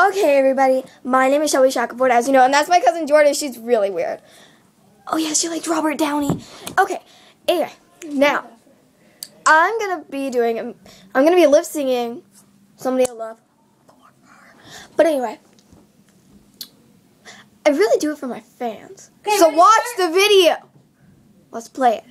Okay, everybody. My name is Shelby Shackelford, as you know, and that's my cousin Jordan. She's really weird. Oh yeah, she likes Robert Downey. Okay. Anyway, now I'm gonna be doing. I'm gonna be lip singing somebody I love. But anyway, I really do it for my fans. Okay, so watch start? the video. Let's play it.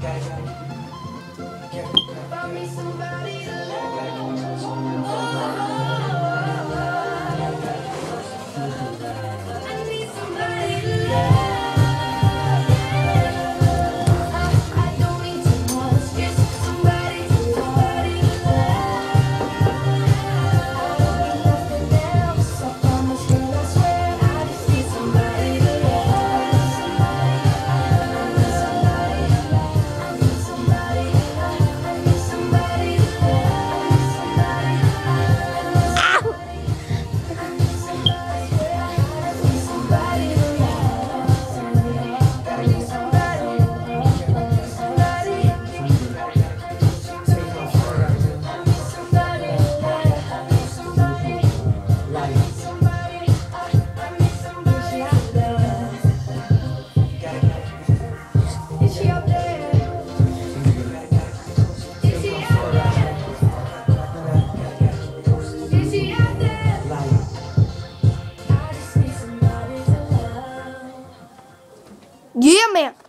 guy. Yeah, man.